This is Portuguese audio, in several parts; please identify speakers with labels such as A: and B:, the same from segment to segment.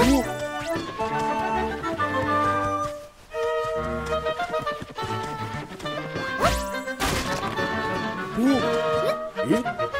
A: Uh! Uh!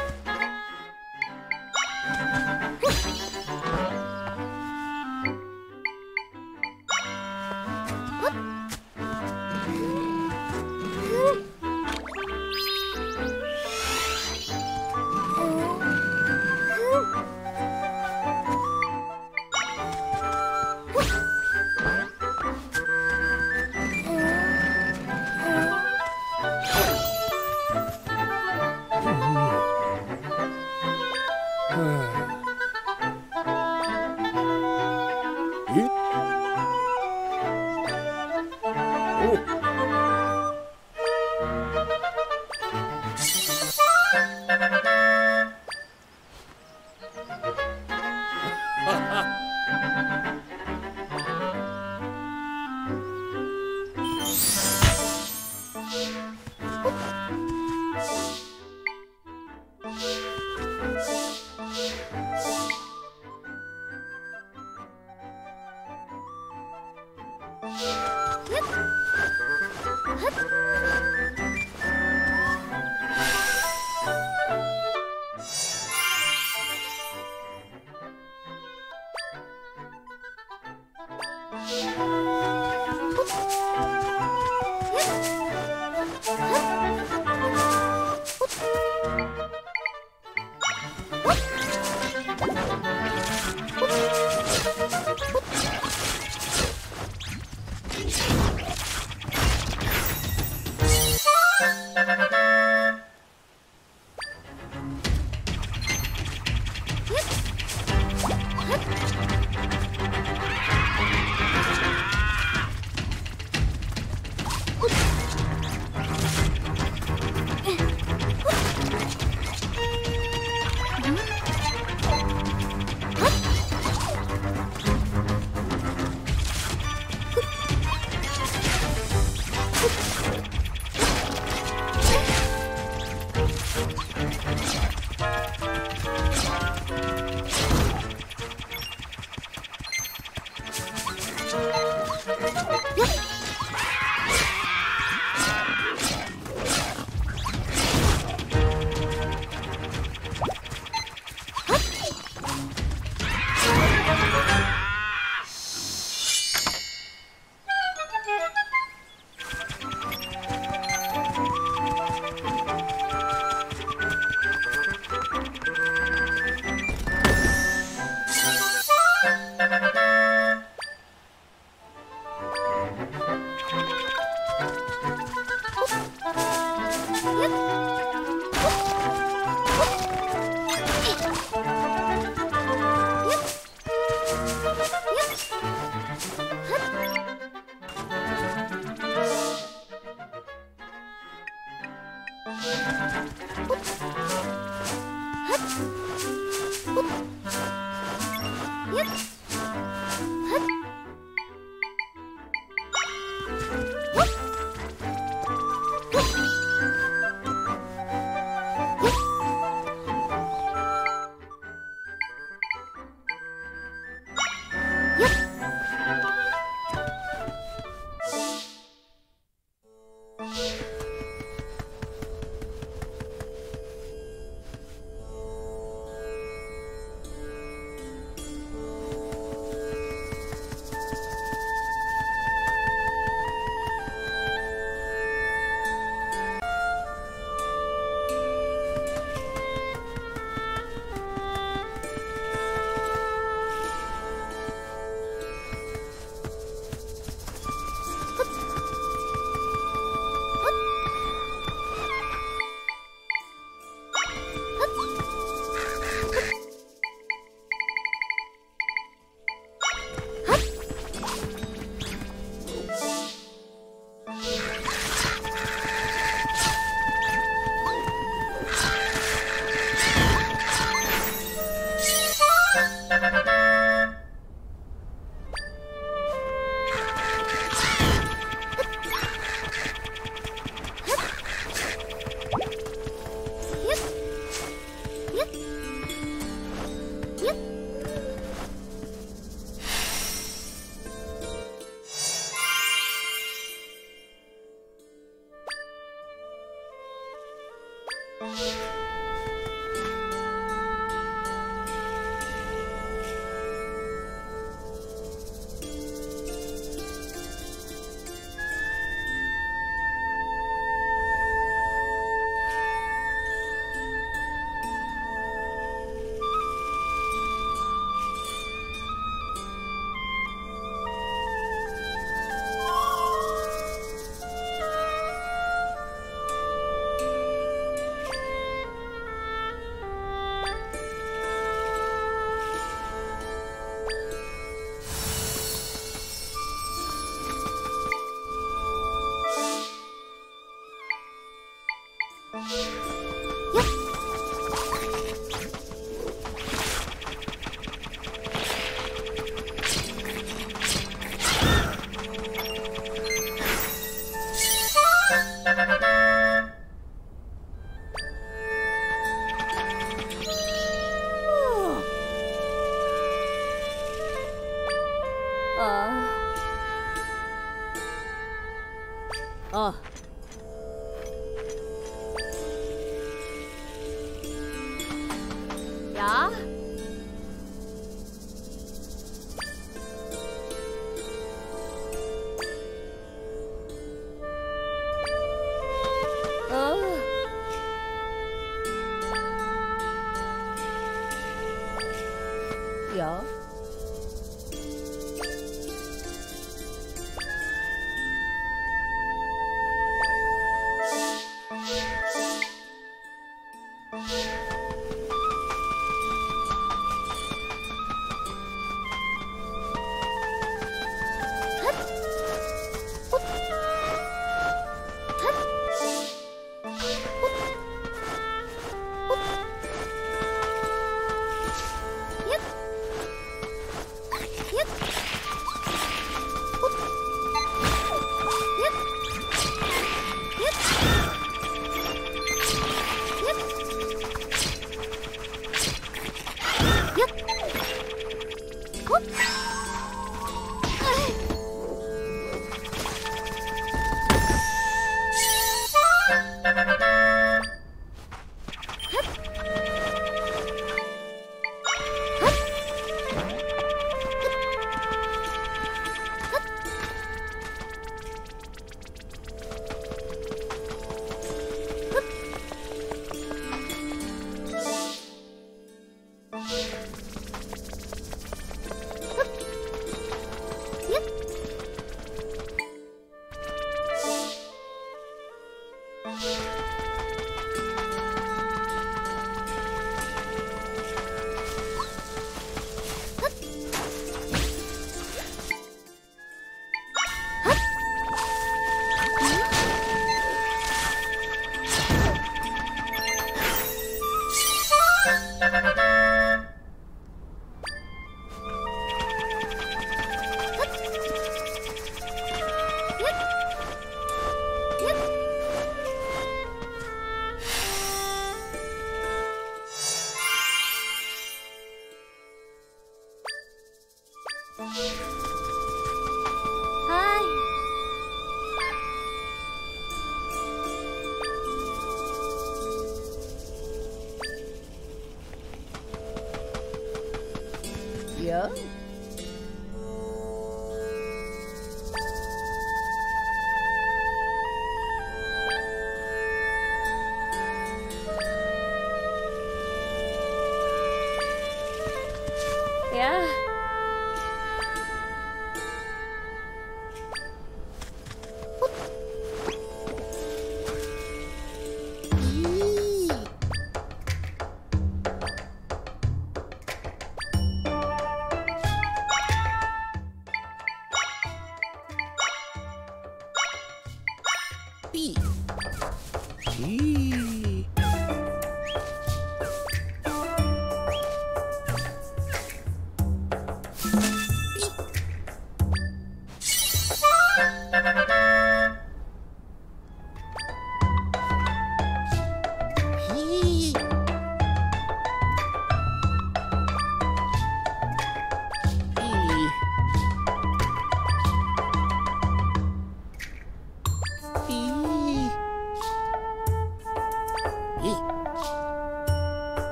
B: Yeah.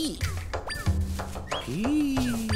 B: ピ
A: ー。
C: ピー。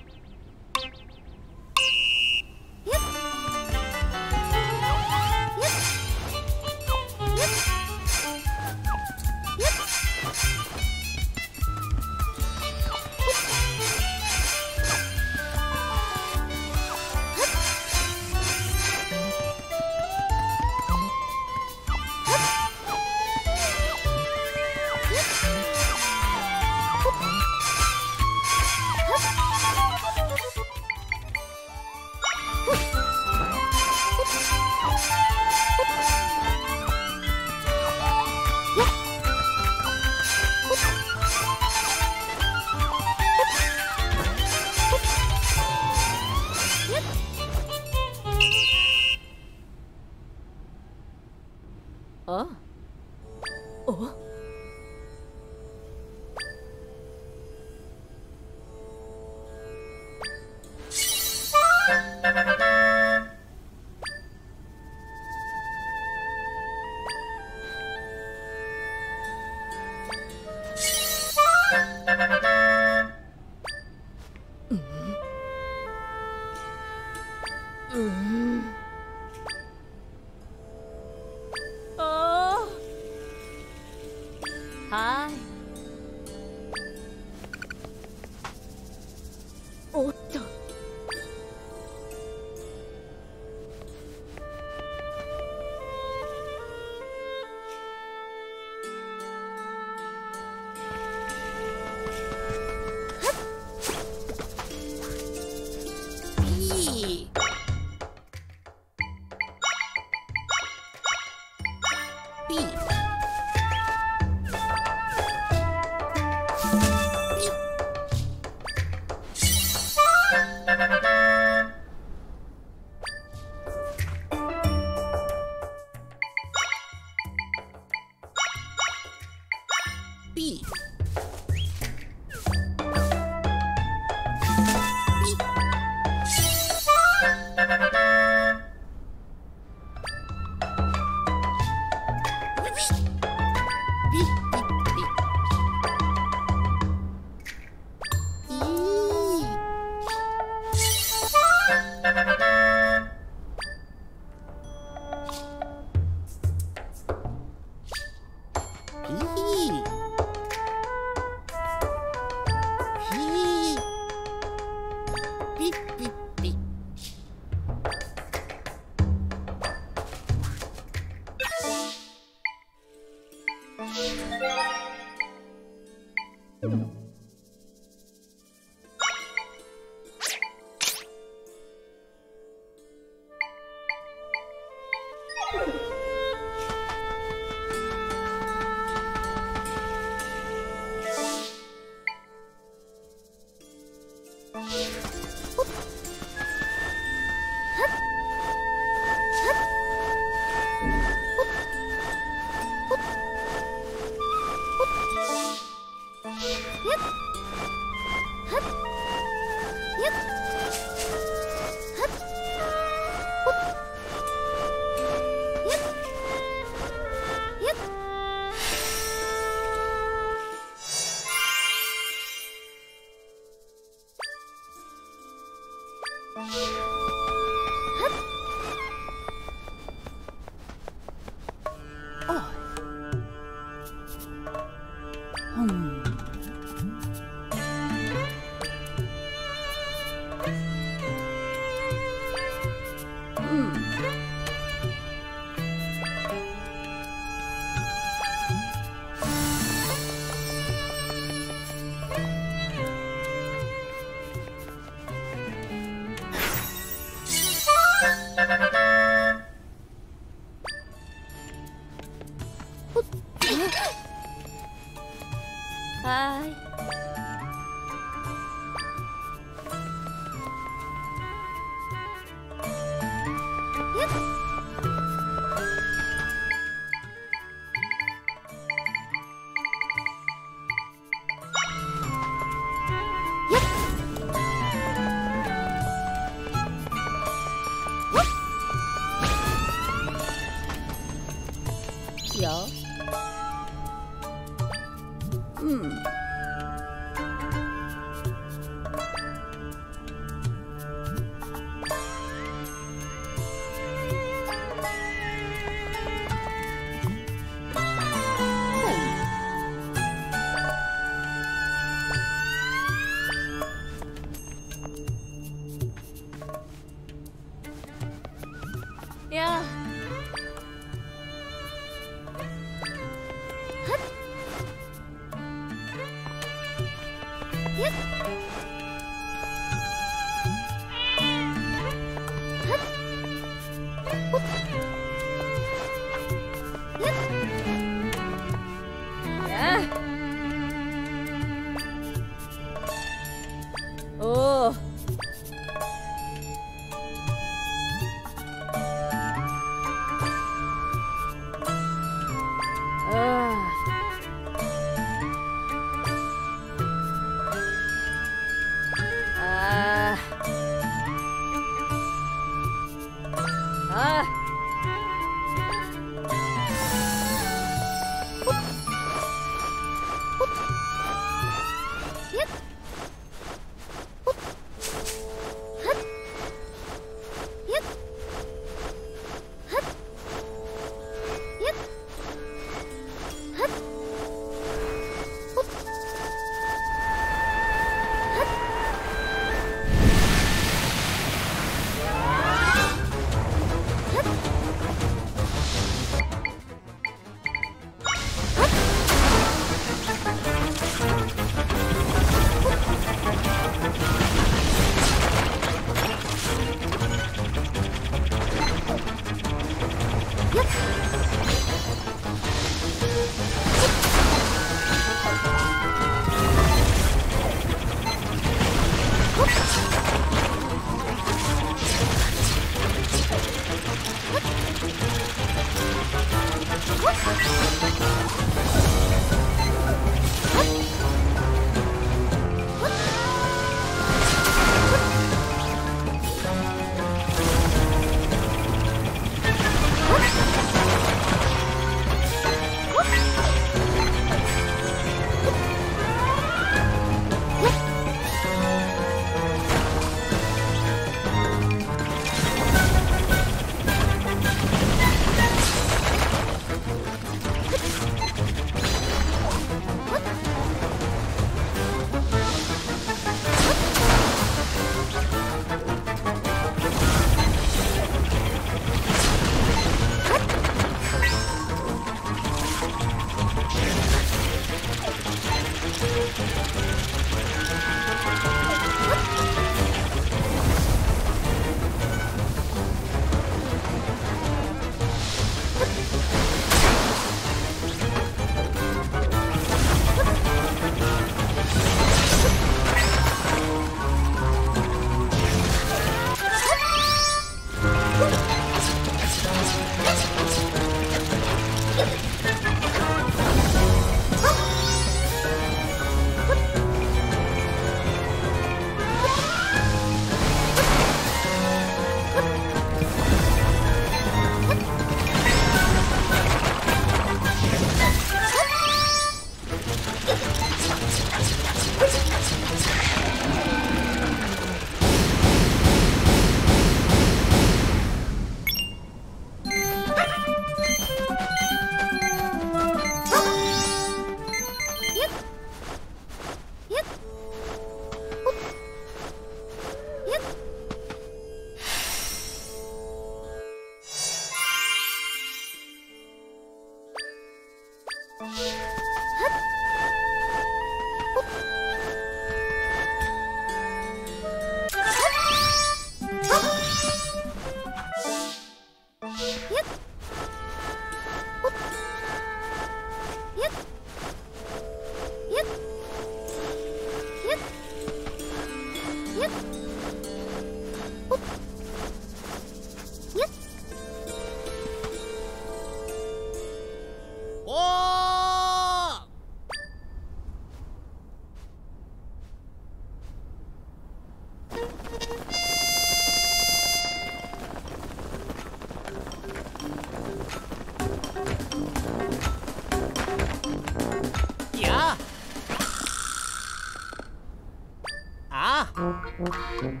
B: Thank you.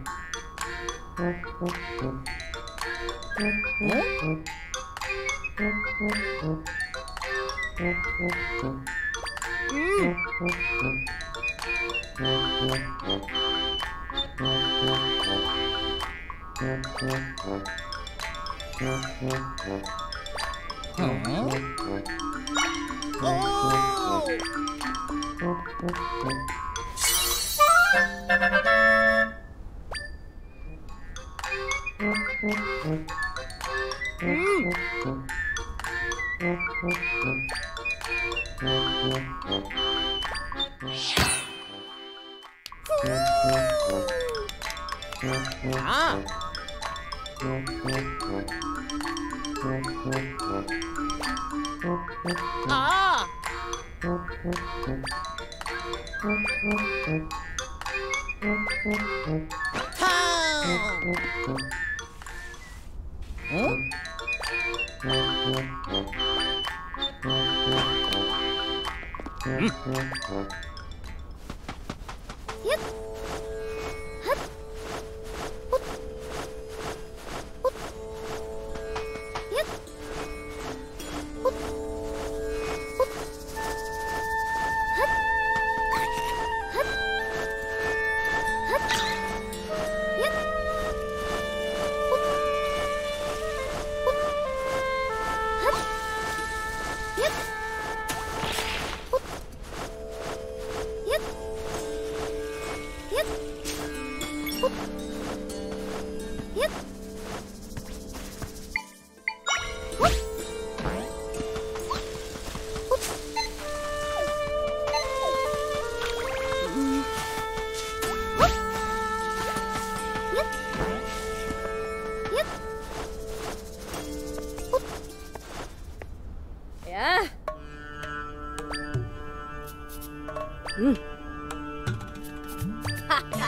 A: うん。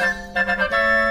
C: Thank you.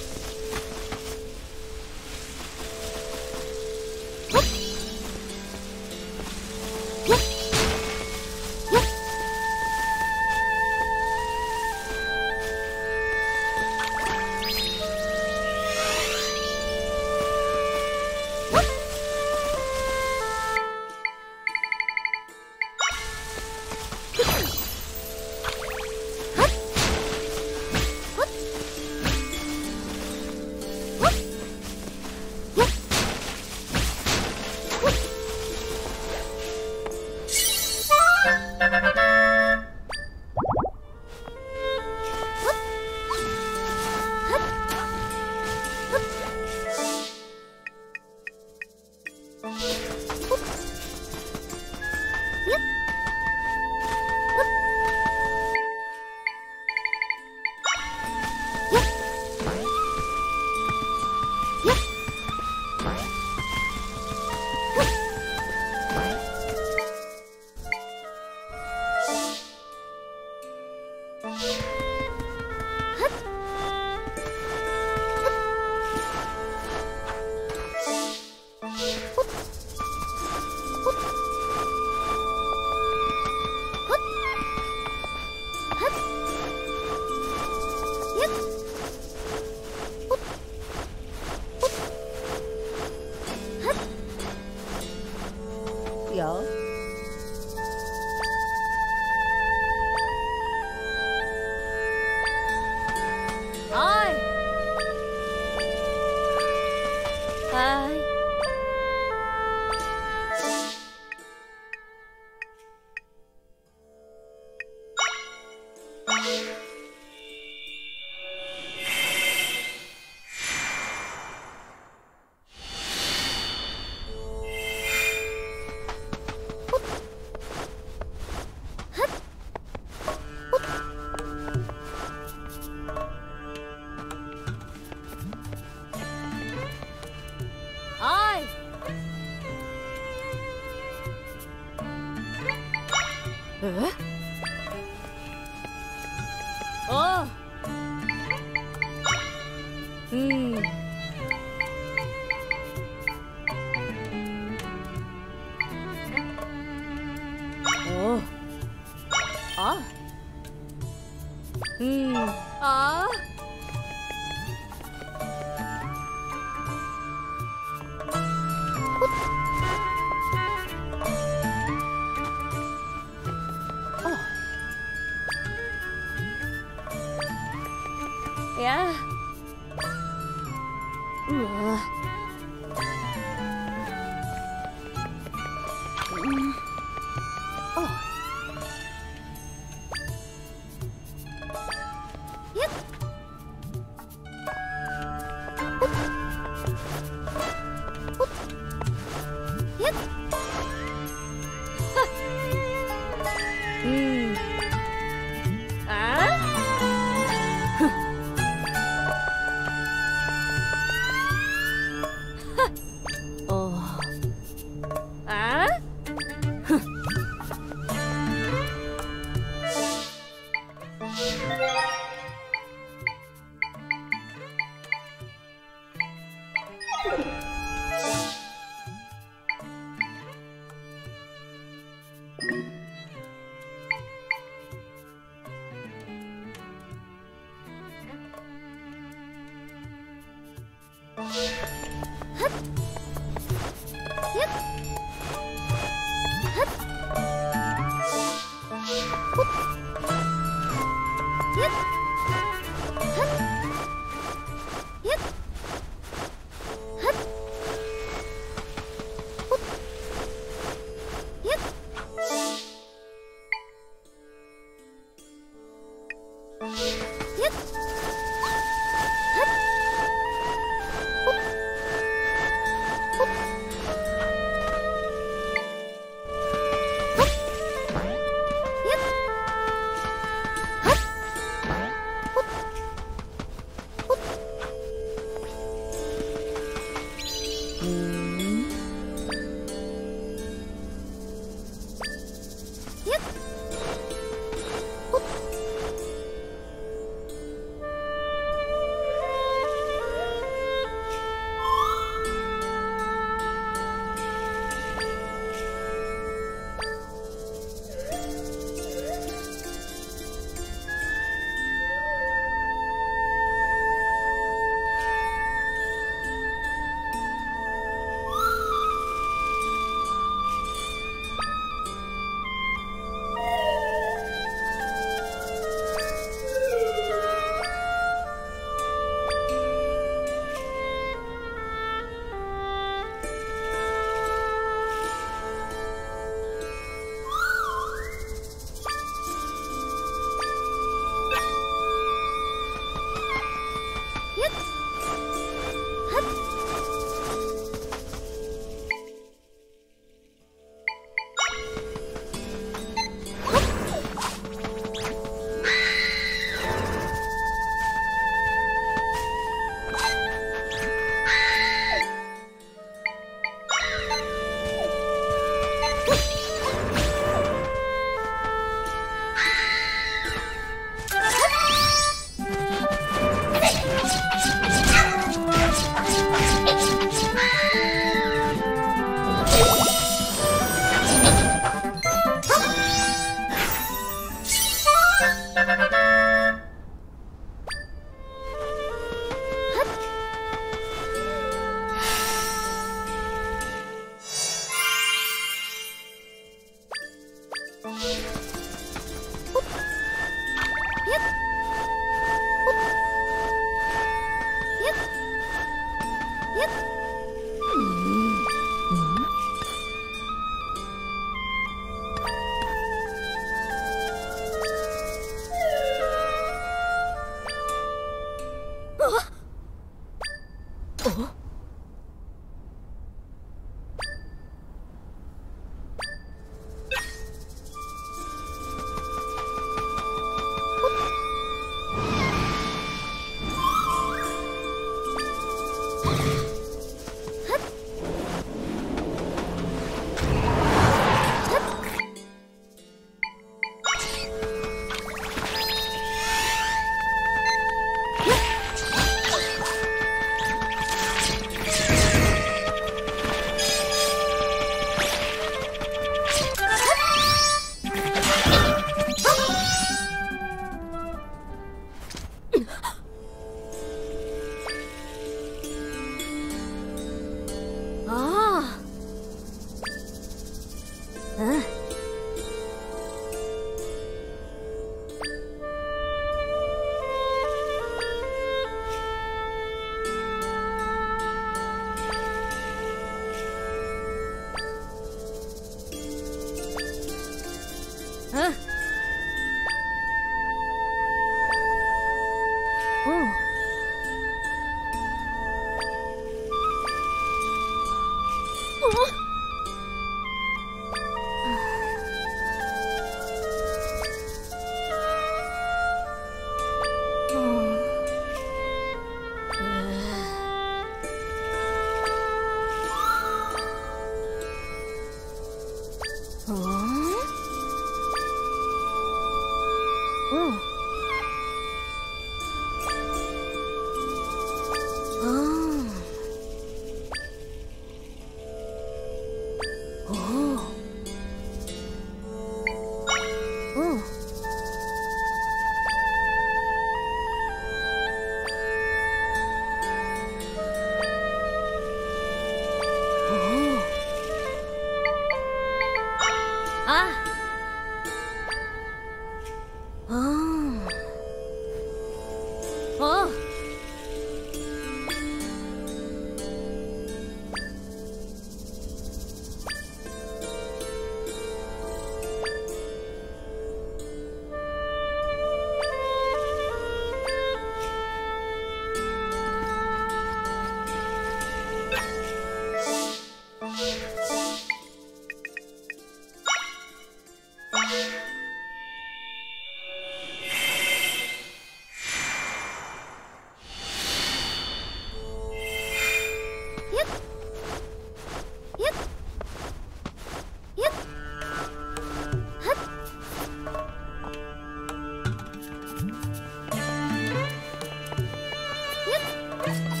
A: Thank you.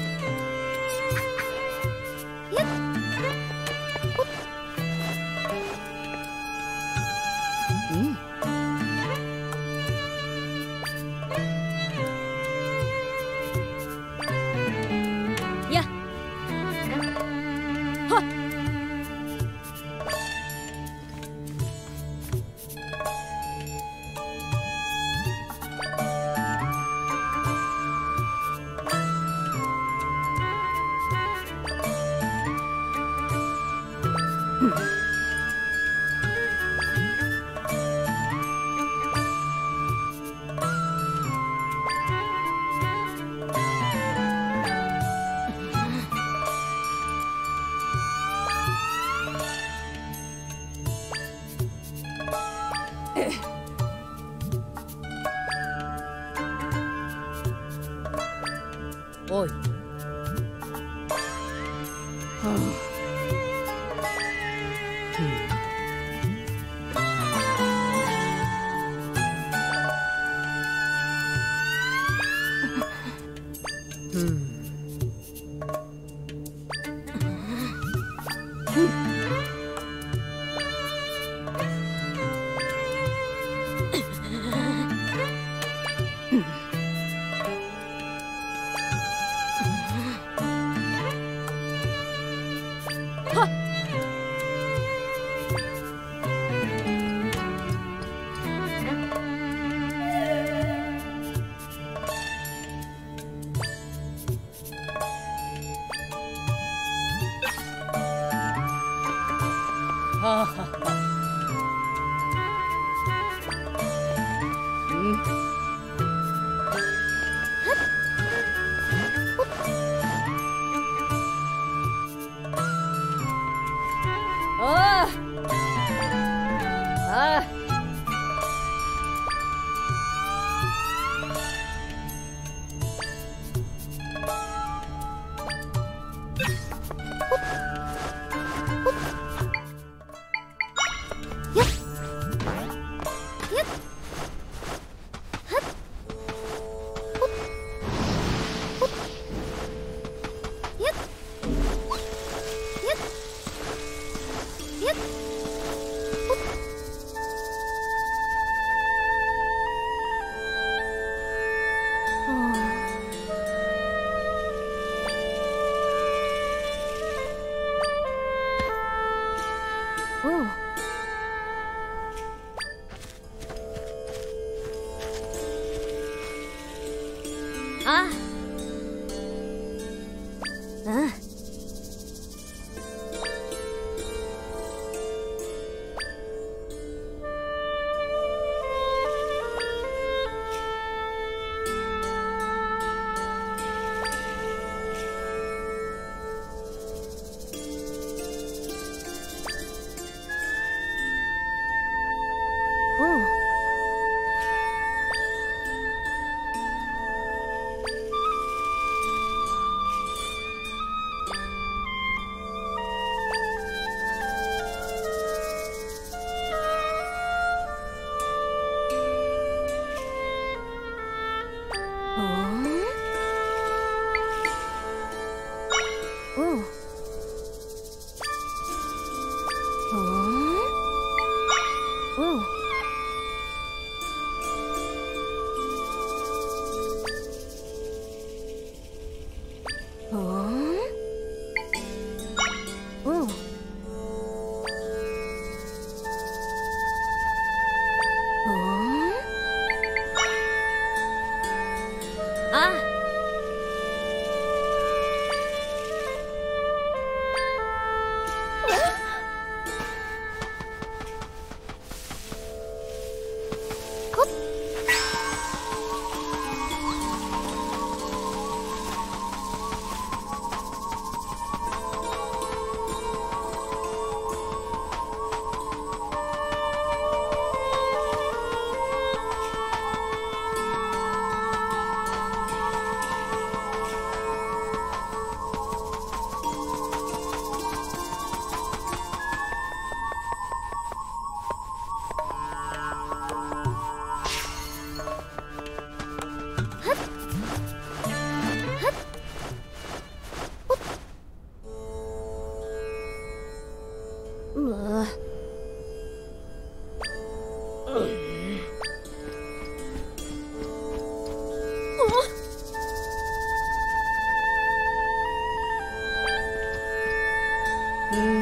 A: Mm.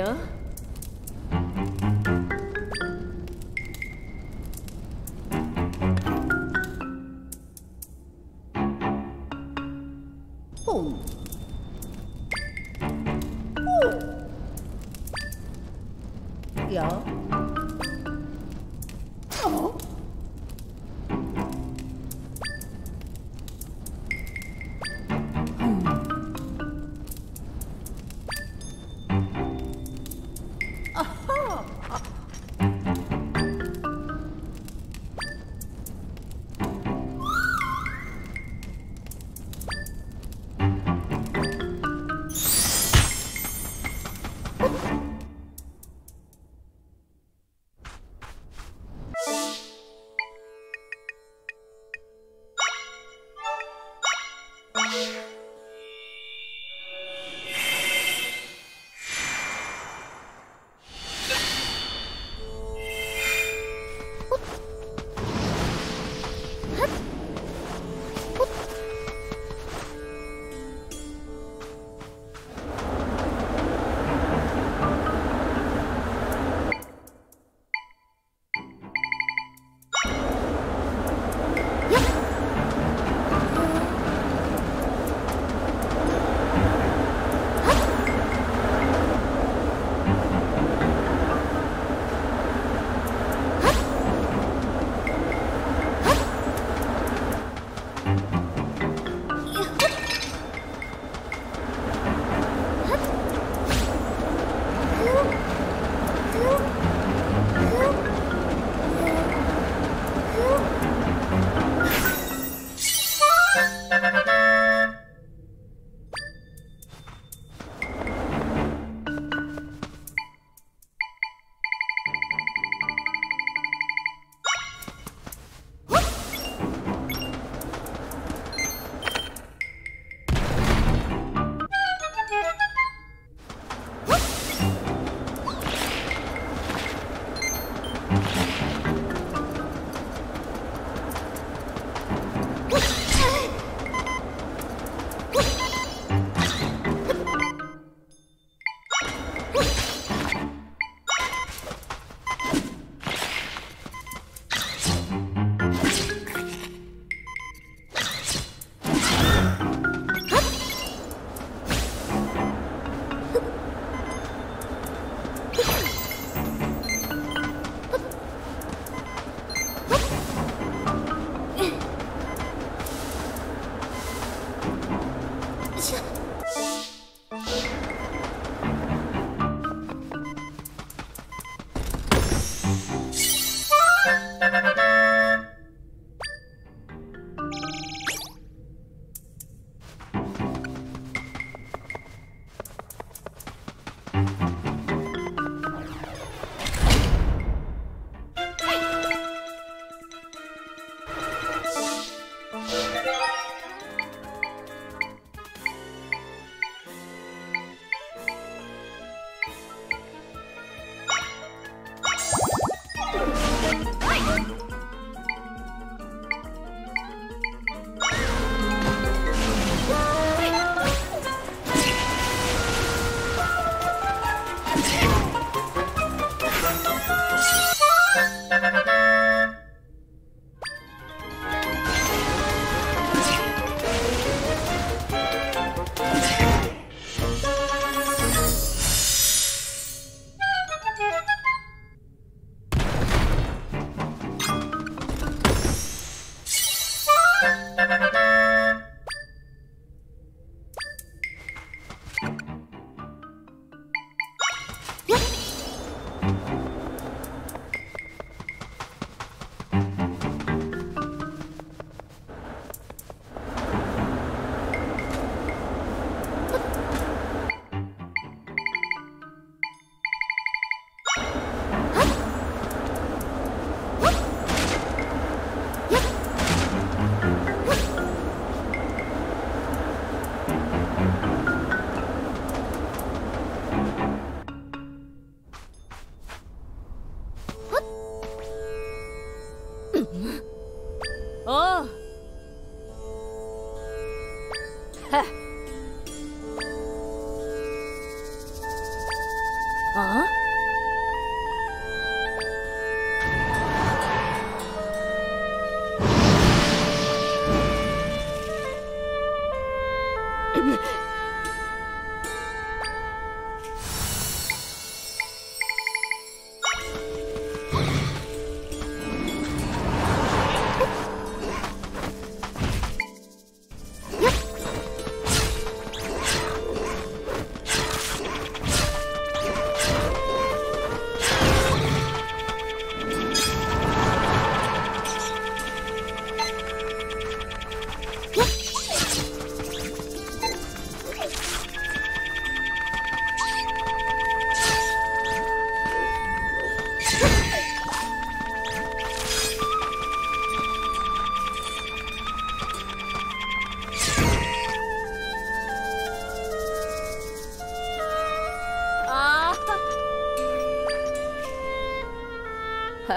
A: here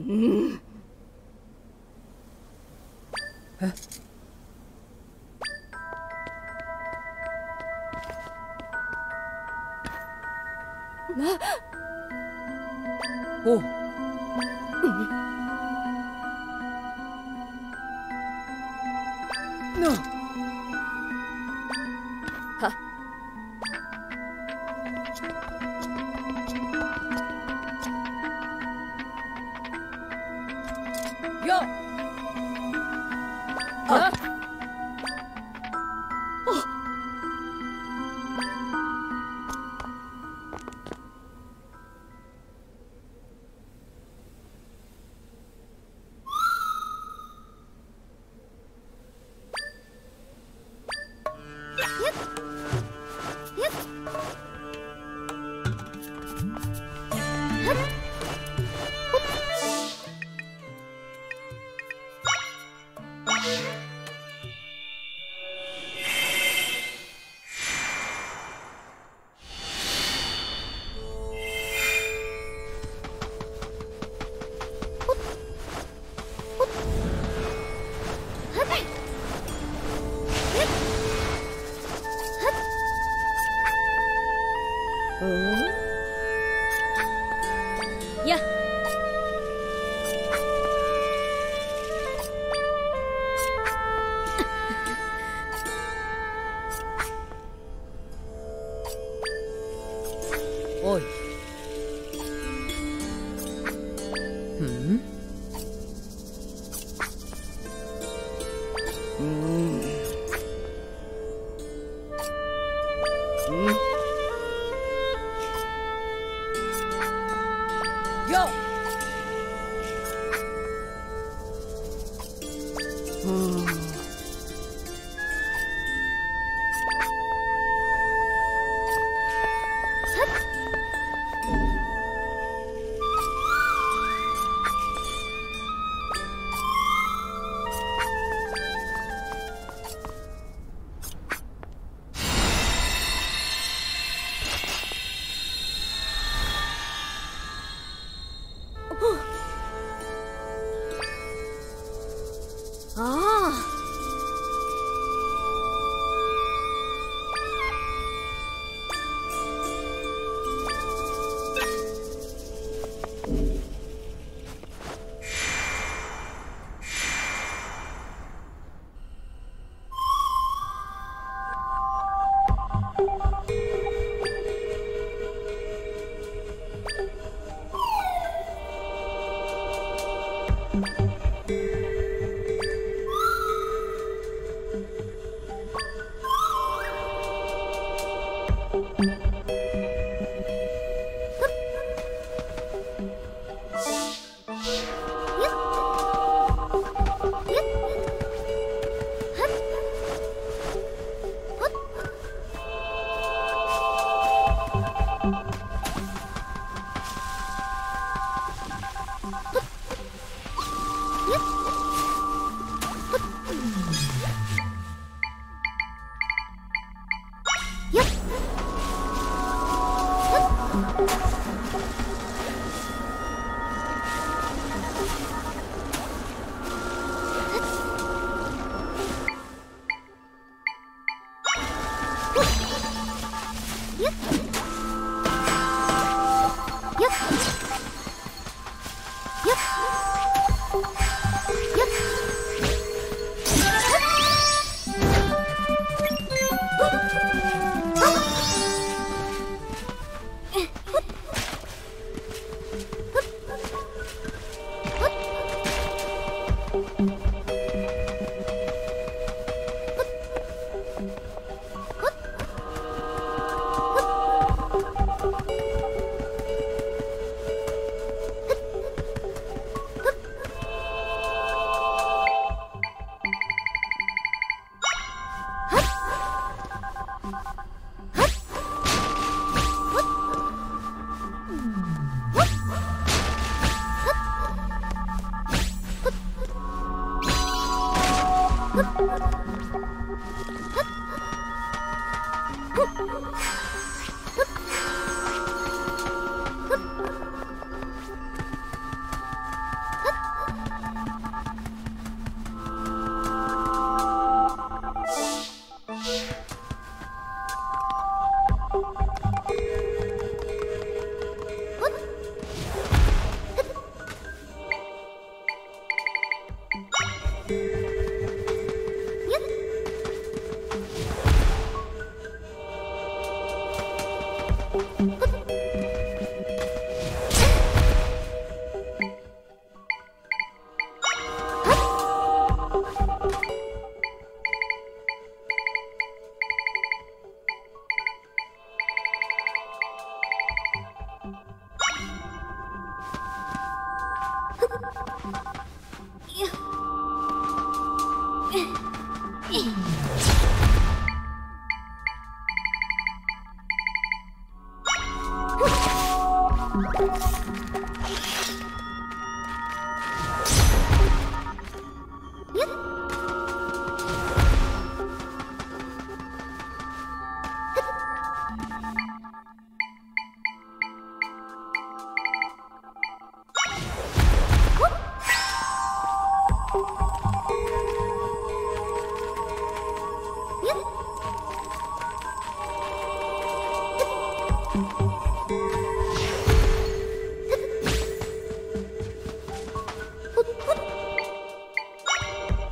A: Mm-hmm.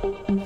A: Thank you.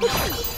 A: Let's go.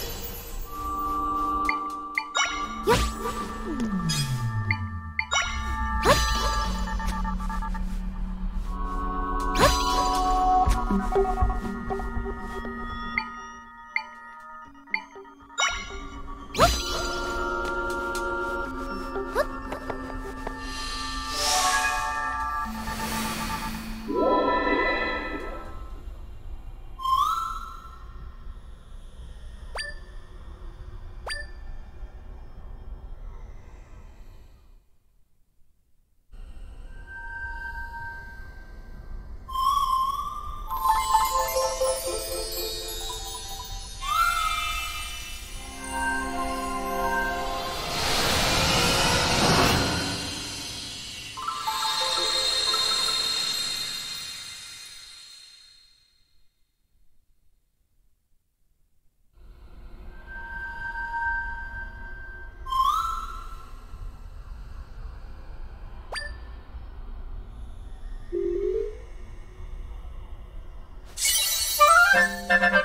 C: Thank you.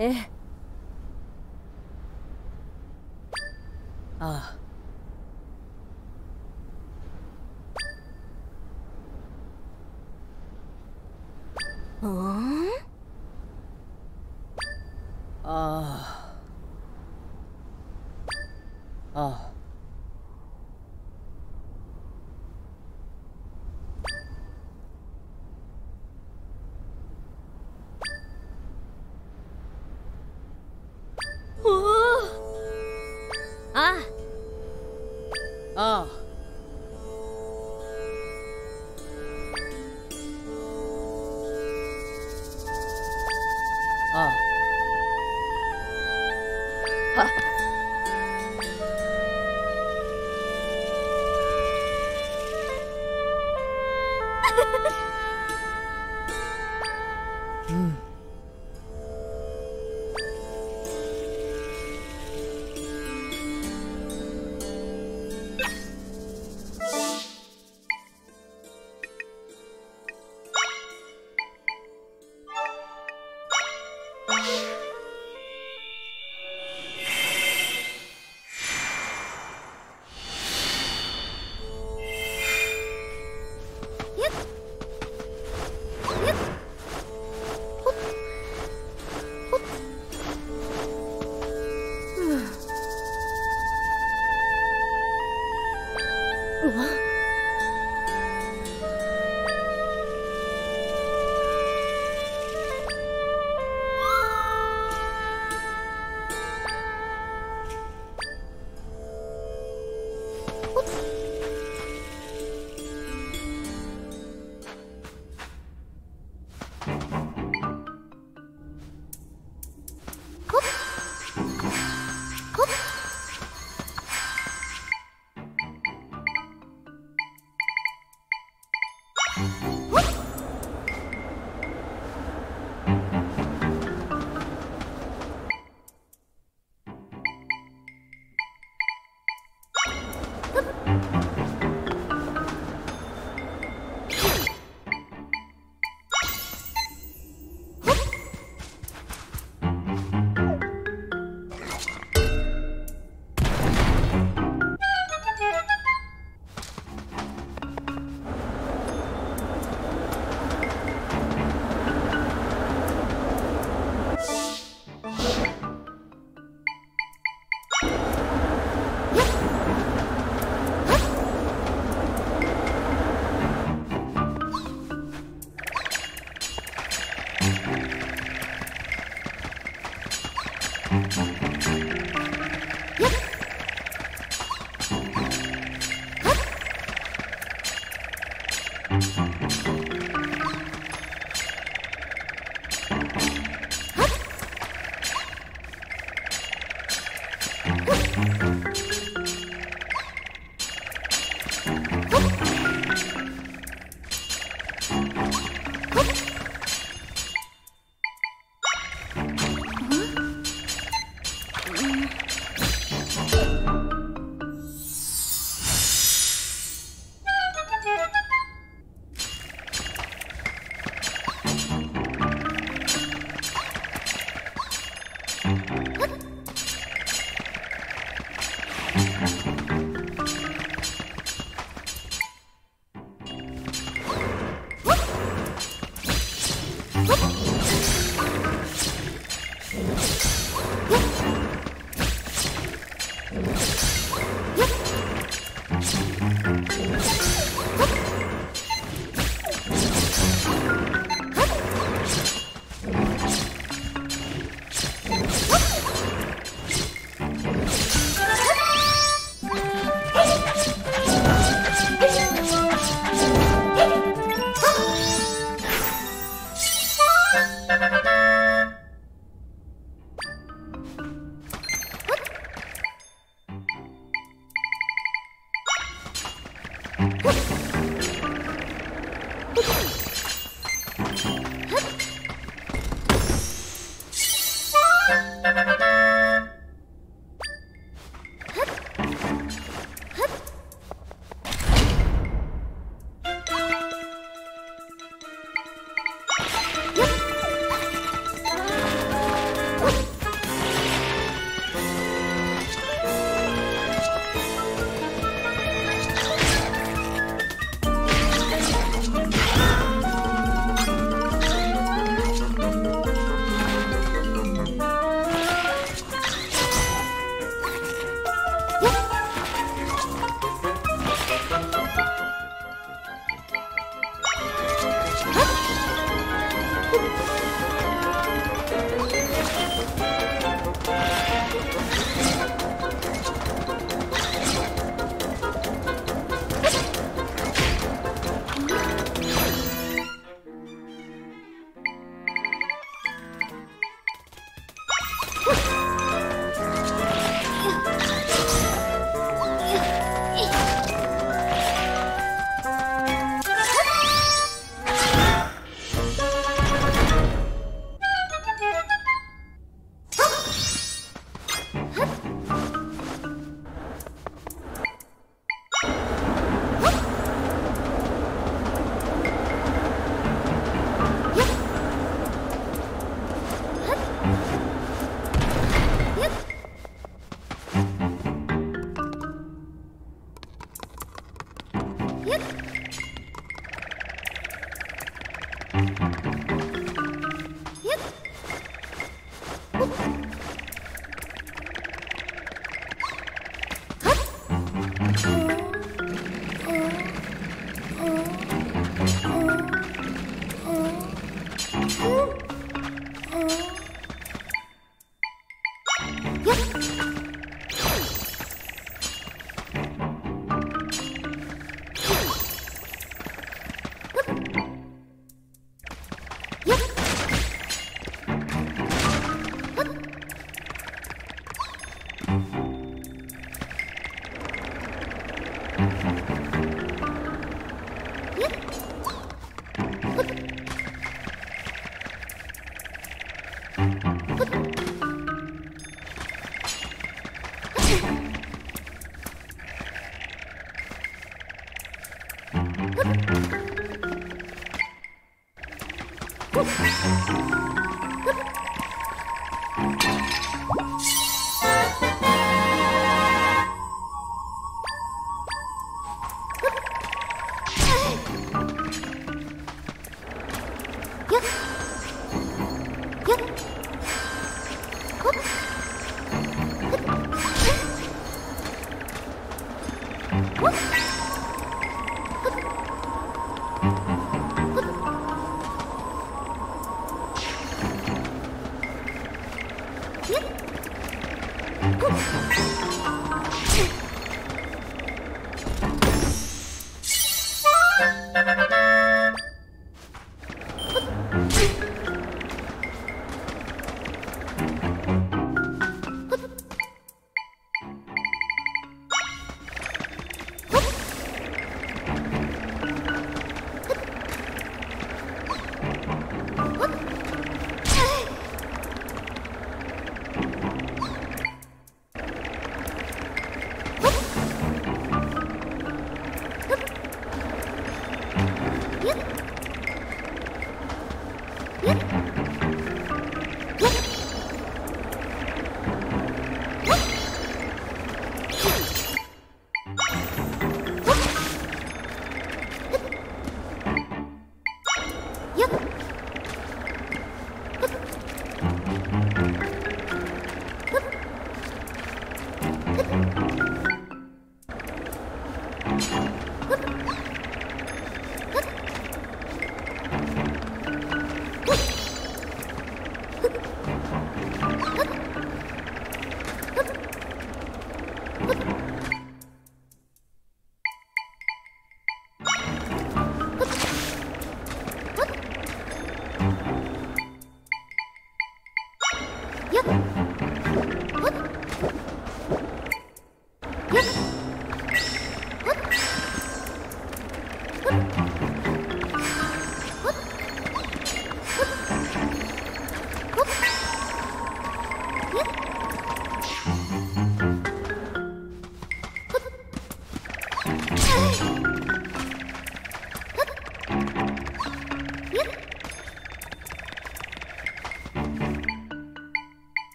C: えー、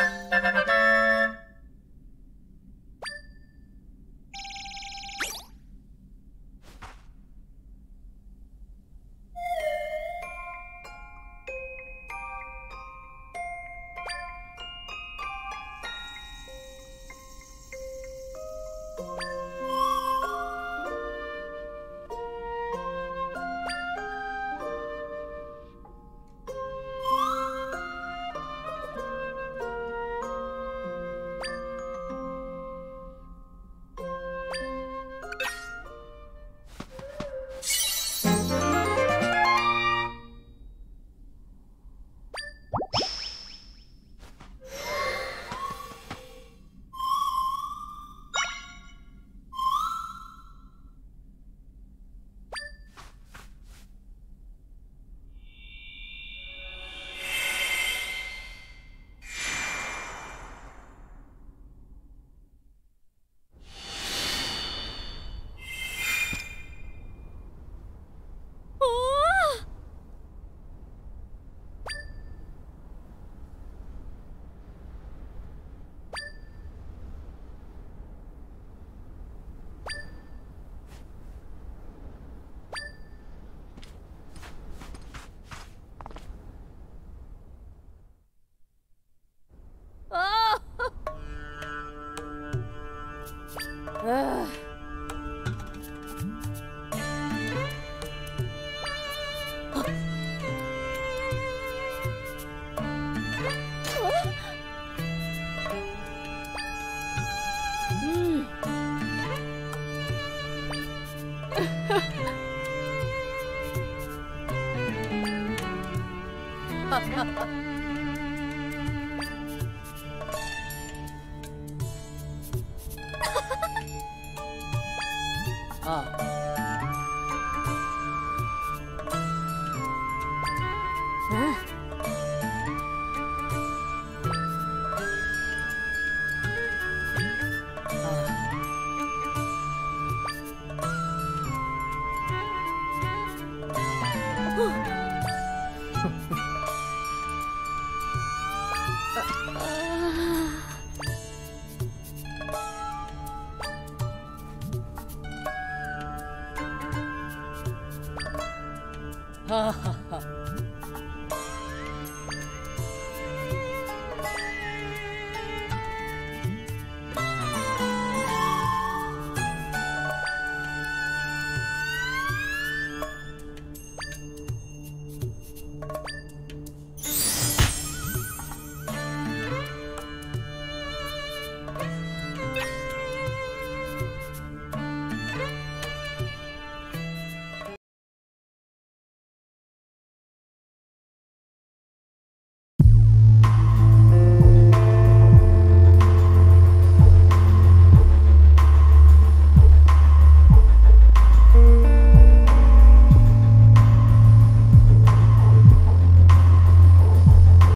C: みて Ugh.